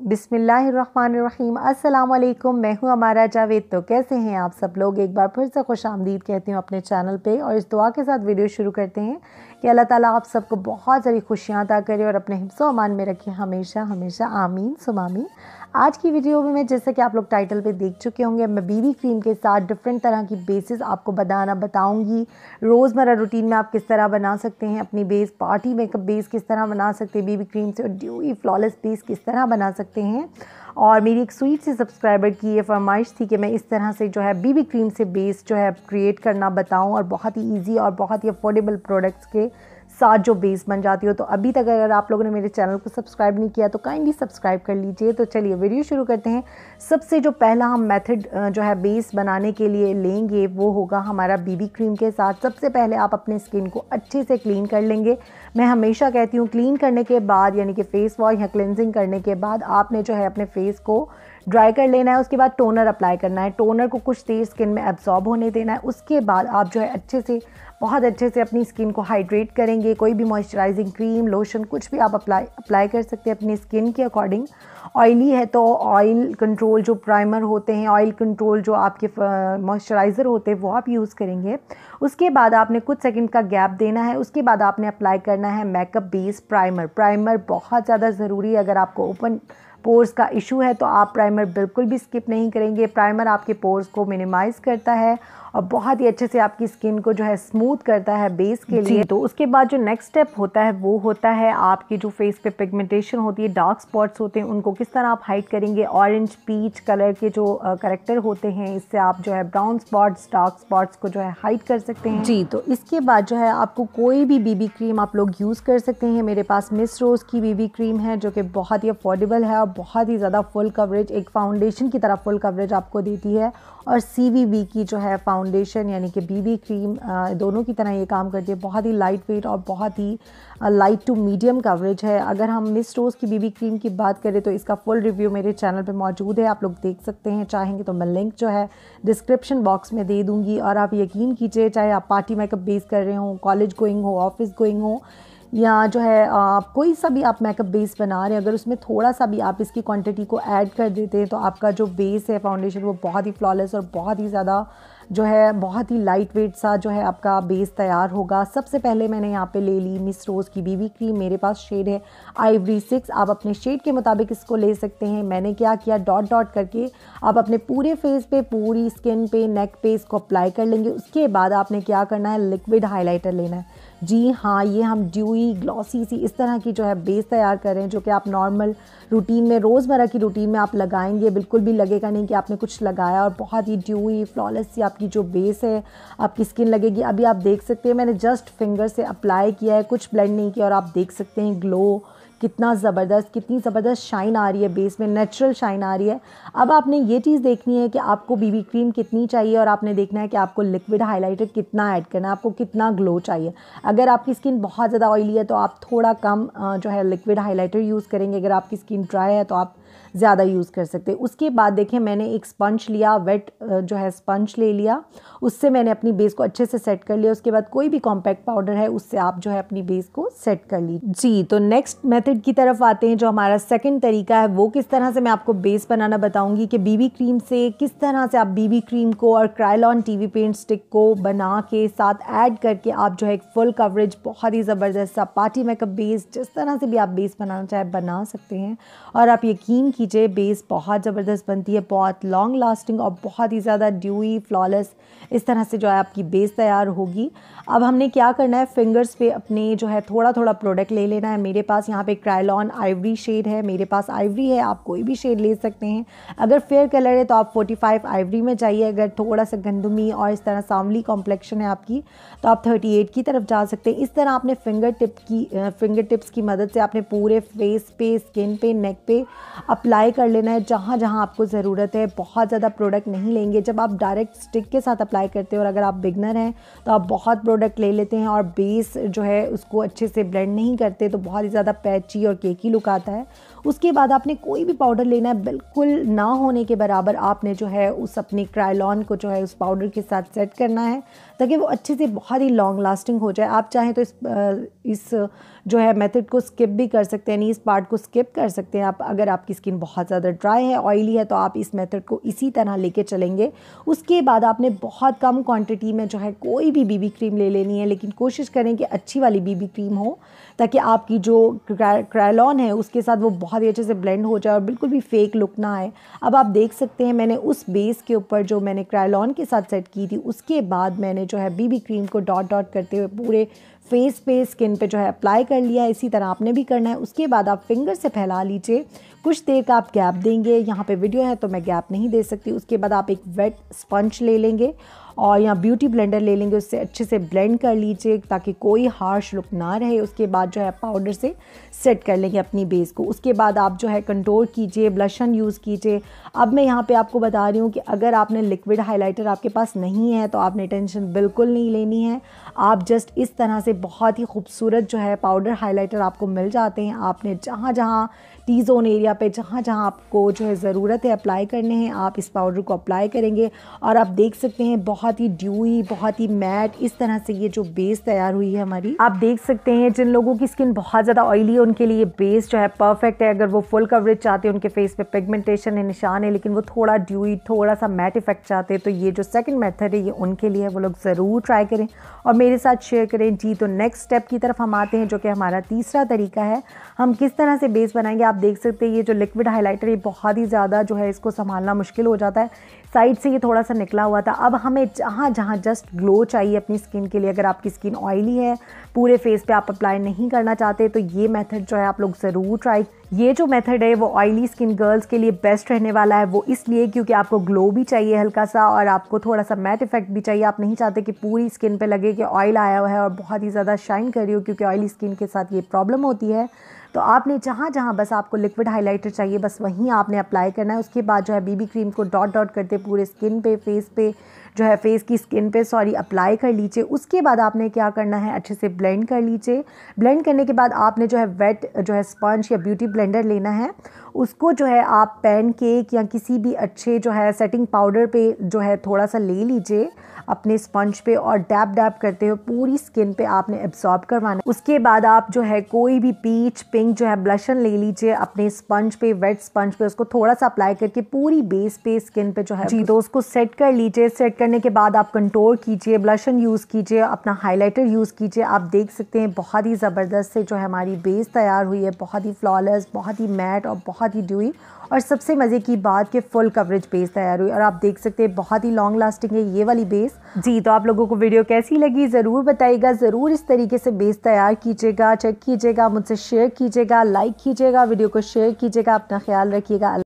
बिसमीम अल्लाम मैं हूँ हमारा जावेद। तो कैसे हैं आप सब लोग? एक बार फिर से खुश आमदीद कहती हैं अपने चैनल पे और इस दुआ के साथ वीडियो शुरू करते हैं। कि अल्लाह ताला आप सबको बहुत सारी खुशियाँ अदा करे और अपने हिफ्स अमान में रखें हमेशा हमेशा, आमीन, सुमामीन। आज की वीडियो में मैं, जैसे कि आप लोग टाइटल पे देख चुके होंगे, मैं बीबी क्रीम के साथ डिफरेंट तरह की बेसिस आपको बताना, बताऊँगी। रोज़मर्रा रूटीन में आप किस तरह बना सकते हैं, अपनी बेस पार्टी मेकअप बेस किस तरह बना सकते हैं बीबी क्रीम से और ड्यूई फ्लॉलेस बेस किस तरह बना सकते हैं। और मेरी एक स्वीट से सब्सक्राइबर की ये फरमाइश थी कि मैं इस तरह से जो है बीबी क्रीम से बेस जो है क्रिएट करना बताऊँ और बहुत ही ईजी और बहुत ही अफोर्डेबल प्रोडक्ट्स के साथ जो बेस बन जाती हो तो अभी तक अगर आप लोगों ने मेरे चैनल को सब्सक्राइब नहीं किया तो काइंडली सब्सक्राइब कर लीजिए। तो चलिए वीडियो शुरू करते हैं। सबसे जो पहला हम मेथड जो है बेस बनाने के लिए लेंगे, वो होगा हमारा बीबी क्रीम के साथ। सबसे पहले आप अपने स्किन को अच्छे से क्लीन कर लेंगे। मैं हमेशा कहती हूँ क्लीन करने के बाद, यानी कि फ़ेस वॉश या क्लिनजिंग करने के बाद, आपने जो है अपने फेस को ड्राई कर लेना है, उसके बाद टोनर अप्लाई करना है। टोनर को कुछ देर स्किन में एब्जॉर्ब होने देना है। उसके बाद आप जो है अच्छे से, बहुत अच्छे से अपनी स्किन को हाइड्रेट करेंगे। कोई भी मॉइस्चराइजिंग क्रीम लोशन कुछ भी आप अप्लाई अप्लाई कर सकते हैं अपनी स्किन के अकॉर्डिंग ऑयली है तो ऑयल कंट्रोल जो प्राइमर होते हैं ऑयल कंट्रोल जो आपके मॉइस्चराइज़र होते हैं, वो आप यूज़ करेंगे। उसके बाद आपने कुछ सेकंड का गैप देना है। उसके बाद आपने अप्लाई करना है मेकअप बेस प्राइमर प्राइमर बहुत ज़्यादा ज़रूरी है अगर आपको ओपन पोर्स का इशू है तो आप प्राइमर बिल्कुल भी स्किप नहीं करेंगे। प्राइमर आपके पोर्स को मिनिमाइज़ करता है और बहुत ही अच्छे से आपकी स्किन को जो है स्मूथ करता है बेस के लिए। तो उसके बाद जो नेक्स्ट स्टेप होता है वो होता है आपकी जो फेस पे पिगमेंटेशन होती है डार्क स्पॉट्स होते हैं उनको किस तरह आप हाइड करेंगे? ऑरेंज पीच कलर के जो करेक्टर होते हैं इससे आप जो है ब्राउन स्पॉट्स डार्क स्पॉट्स को जो है हाइड कर सकते हैं। जी तो इसके बाद जो है आपको कोई भी बीबी क्रीम आप लोग यूज़ कर सकते हैं। मेरे पास मिस रोज़ की बीबी क्रीम है जो कि बहुत ही अफोर्डेबल है और बहुत ही ज़्यादा फुल कवरेज एक फाउंडेशन की तरह फुल कवरेज आपको देती है और सी की जो है फाउंडेशन यानी कि बीबी क्रीम दोनों की तरह ये काम करती है। बहुत ही लाइट वेट और बहुत ही लाइट टू मीडियम कवरेज है। अगर हम मिस रोज़ की बीबी क्रीम की बात करें तो इसका फुल रिव्यू मेरे चैनल पे मौजूद है। आप लोग देख सकते हैं, चाहेंगे तो मैं लिंक जो है डिस्क्रिप्शन बॉक्स में दे दूँगी। और आप यकीन कीजिए, चाहे आप पार्टी मेकअप बेस कर रहे हो कॉलेज गोइंग हो ऑफ़िस गोइंग हो या जो है, आप कोई सा भी आप मेकअप बेस बना रहे हैं, अगर उसमें थोड़ा सा भी आप इसकी क्वांटिटी को ऐड कर देते हैं तो आपका जो बेस है फाउंडेशन वो बहुत ही फ्लॉलेस और बहुत ही ज़्यादा जो है, बहुत ही लाइट वेट सा जो है आपका बेस तैयार होगा। सबसे पहले मैंने यहाँ पे ले ली मिस रोज़ की बीबी क्रीम मेरे पास शेड है आईवरी सिक्स आप अपने शेड के मुताबिक इसको ले सकते हैं। मैंने क्या किया डॉट डॉट करके आप अपने पूरे फेस पे, पूरी स्किन पे नेक पे इसको अप्लाई कर लेंगे। उसके बाद आपने क्या करना है लिक्विड हाईलाइटर लेना है। जी हाँ ये हम ड्यूई ग्लॉसी सी इस तरह की जो है बेस तैयार कर रहे हैं, जो कि आप नॉर्मल रूटीन में, रोज़मर्रा की रूटीन में आप लगाएँगे, बिल्कुल भी लगेगा नहीं कि आपने कुछ लगाया और बहुत ही ड्यूई फ्लॉलेस सी आपकी जो बेस है, आपकी स्किन लगेगी। अभी आप देख सकते हैं, मैंने जस्ट फिंगर से अप्लाई किया है, कुछ ब्लेंड नहीं किया और आप देख सकते हैं ग्लो कितना ज़बरदस्त, कितनी ज़बरदस्त शाइन आ रही है बेस में नेचुरल शाइन आ रही है। अब आपने ये चीज़ देखनी है कि आपको बीबी क्रीम कितनी चाहिए और आपने देखना है कि आपको लिक्विड हाइलाइटर कितना ऐड करना है, आपको कितना ग्लो चाहिए। अगर आपकी स्किन बहुत ज़्यादा ऑयली है तो आप थोड़ा कम जो है लिक्विड हाईलाइटर यूज़ करेंगे। अगर आपकी स्किन ड्राई है तो आप ज़्यादा यूज़ कर सकते। हैं उसके बाद देखें मैंने एक स्पंज लिया वेट जो है स्पंज ले लिया। उससे मैंने अपनी बेस को अच्छे से सेट कर लिया। उसके बाद कोई भी कॉम्पैक्ट पाउडर है, उससे आप जो है अपनी बेस को सेट कर ली। जी तो नेक्स्ट मेथड की तरफ़ आते हैं, जो हमारा सेकेंड तरीका है, वो किस तरह से मैं आपको बेस बनाना बताऊँगी कि बीबी क्रीम से किस तरह से आप बीबी क्रीम को और क्राइलॉन टीवी पेंट स्टिक को बना के साथ ऐड करके आप जो है एक फुल कवरेज बहुत ही ज़बरदस्त सा पार्टी मेकअप बेस जिस तरह से भी आप बेस बनाना चाहे बना सकते हैं। और आप यकीन कीजिए, बेस बहुत ज़बरदस्त बनती है, बहुत लॉन्ग लास्टिंग और बहुत ही ज़्यादा ड्यूई फ्लॉलेस इस तरह से जो है आपकी बेस तैयार होगी। अब हमने क्या करना है? फिंगर्स पे अपने जो है थोड़ा थोड़ा प्रोडक्ट ले लेना है। मेरे पास यहाँ पे क्राइलॉन आइवरी शेड है। मेरे पास आइवरी है, आप कोई भी शेड ले सकते हैं। अगर फेयर कलर है तो आप 45 आइवरी में जाइए। अगर थोड़ा सा गंदुमी और इस तरह सांवली कॉम्प्लेक्शन है आपकी तो आप 38 की तरफ़ जा सकते हैं। इस तरह आपने फिंगर टिप की फिंगर टिप्स की मदद से आपने पूरे फेस पे स्किन पे नेक पे अप्लाई कर लेना है जहाँ जहाँ आपको ज़रूरत है। बहुत ज़्यादा प्रोडक्ट नहीं लेंगे। जब आप डायरेक्ट स्टिक के साथ अप्लाई करते हैं और अगर आप बिगनर हैं तो आप बहुत प्रोडक्ट ले लेते हैं और बेस जो है उसको अच्छे से ब्लेंड नहीं करते तो बहुत ही ज़्यादा पैची और केकी लुक आता है। उसके बाद आपने कोई भी पाउडर लेना है, बिल्कुल ना होने के बराबर आपने जो है उस अपने क्राइलॉन को जो है उस पाउडर के साथ सेट करना है, ताकि वो अच्छे से बहुत ही लॉन्ग लास्टिंग हो जाए। आप चाहें तो इस इस, जो है मेथड को स्किप भी कर सकते हैं, यानी इस पार्ट को स्किप कर सकते हैं। आप, अगर आपकी स्किन बहुत ज़्यादा ड्राई है ऑयली है तो आप इस मेथड को इसी तरह लेके चलेंगे। उसके बाद आपने बहुत कम क्वांटिटी में जो है कोई भी बीबी क्रीम ले लेनी है, लेकिन कोशिश करें कि अच्छी वाली बीबी क्रीम हो, ताकि आपकी जो क्रायलॉन है, उसके साथ वो बहुत ही अच्छे से ब्लेंड हो जाए और बिल्कुल भी फेक लुक ना आए। अब आप देख सकते हैं, मैंने उस बेस के ऊपर जो मैंने क्रायलॉन के साथ सेट की थी, उसके बाद मैंने जो है बीबी क्रीम को डॉट डॉट करते हुए पूरे फेस पे स्किन पे जो है अप्लाई कर लिया है। इसी तरह आपने भी करना है। उसके बाद आप फिंगर से फैला लीजिए। कुछ देर का आप गैप देंगे। यहाँ पे वीडियो है तो मैं गैप नहीं दे सकती। उसके बाद आप एक वेट स्पंज ले लेंगे और यहाँ ब्यूटी ब्लेंडर ले लेंगे, उससे अच्छे से ब्लेंड कर लीजिए ताकि कोई हार्श लुक ना रहे। उसके बाद जो है पाउडर से सेट कर लेंगे अपनी बेस को। उसके बाद आप जो है कंट्रोल कीजिए ब्लशन यूज़ कीजिए। अब मैं यहाँ पे आपको बता रही हूँ कि अगर आपने लिक्विड हाइलाइटर आपके पास नहीं है तो आपने टेंशन बिल्कुल नहीं लेनी है। आप जस्ट इस तरह से बहुत ही खूबसूरत जो है पाउडर हाइलाइटर आपको मिल जाते हैं। आपने जहाँ जहाँ टी जोन एरिया पे जहाँ जहाँ आपको जो है ज़रूरत है अप्लाई करने हैं, आप इस पाउडर को अप्लाई करेंगे। और आप देख सकते हैं बहुत ही ड्यूई बहुत ही मैट इस तरह से ये जो बेस तैयार हुई है हमारी। आप देख सकते हैं जिन लोगों की स्किन बहुत ज़्यादा ऑयली है, उनके लिए बेस जो है परफेक्ट है। अगर वो फुल कवरेज चाहते हैं, उनके फेस पे पिगमेंटेशन है, निशान है, लेकिन वो थोड़ा ड्यूई थोड़ा सा मैट इफ़ेक्ट चाहते हैं तो ये जो सेकेंड मेथड है, ये उनके लिए है। वो लोग ज़रूर ट्राई करें और मेरे साथ शेयर करें। जी तो नेक्स्ट स्टेप की तरफ़ हम आते हैं, जो कि हमारा तीसरा तरीका है। हम किस तरह से बेस बनाएँगे? आप देख सकते हैं, ये जो लिक्विड हाइलाइटर ये बहुत ही ज़्यादा जो है इसको संभालना मुश्किल हो जाता है। साइड से ये थोड़ा सा निकला हुआ था। अब हमें जहाँ जहाँ जस्ट ग्लो चाहिए अपनी स्किन के लिए अगर आपकी स्किन ऑयली है पूरे फेस पे आप अप्लाई नहीं करना चाहते तो ये मेथड जो है आप लोग ज़रूर ट्राई ये जो मेथड है, वो ऑयली स्किन गर्ल्स के लिए बेस्ट रहने वाला है, वो इसलिए क्योंकि आपको ग्लो भी चाहिए हल्का सा और आपको थोड़ा सा मैट इफ़ेक्ट भी चाहिए। आप नहीं चाहते कि पूरी स्किन पे लगे कि ऑयल आया हुआ है और बहुत ही ज़्यादा शाइन कर रही हो क्योंकि ऑयली स्किन के साथ ये प्रॉब्लम होती है। तो आपने जहाँ जहाँ बस आपको लिक्विड हाइलाइटर चाहिए, बस वहीं आपने अप्लाई करना है। उसके बाद जो है बीबी क्रीम को डॉट डॉट करते पूरे स्किन पे फेस पे, जो है फेस की स्किन पे सॉरी अप्लाई कर लीजिए। उसके बाद आपने क्या करना है, अच्छे से ब्लेंड कर लीजिए। ब्लेंड करने के बाद आपने जो है वेट जो है स्पंज या ब्यूटी ब्लेंडर लेना है। उसको जो है आप पैन केक या किसी भी अच्छे जो है सेटिंग पाउडर पे जो है थोड़ा सा ले लीजिए अपने स्पंज पे और डैप डैप करते हुए पूरी स्किन पे आपने एब्जॉर्ब करवाना। उसके बाद आप जो है कोई भी पीच पिंक जो है ब्लशन ले लीजिए अपने स्पंज पे वेट स्पंज पे, उसको थोड़ा सा अप्लाई करके पूरी बेस पे स्किन पे जो है जी तो उसको सेट कर लीजिए। सेट करने के बाद आप कंट्रोल कीजिए ब्लशन यूज़ कीजिए, अपना हाईलाइटर यूज़ कीजिए। आप देख सकते हैं बहुत ही ज़बरदस्त से जो है हमारी बेस तैयार हुई है, बहुत ही फ्लॉलेस बहुत ही मैट और बहुत ही ड्यूई और सबसे मज़े की बात कि फुल कवरेज बेस तैयार हुई और आप देख सकते हैं बहुत ही लॉन्ग लास्टिंग है ये वाली बेस जी तो आप लोगों को वीडियो कैसी लगी ज़रूर बताइएगा, ज़रूर इस तरीके से बेस तैयार कीजिएगा चेक कीजिएगा, मुझसे शेयर कीजिएगा लाइक कीजिएगा वीडियो को शेयर कीजिएगा, अपना ख्याल रखिएगा।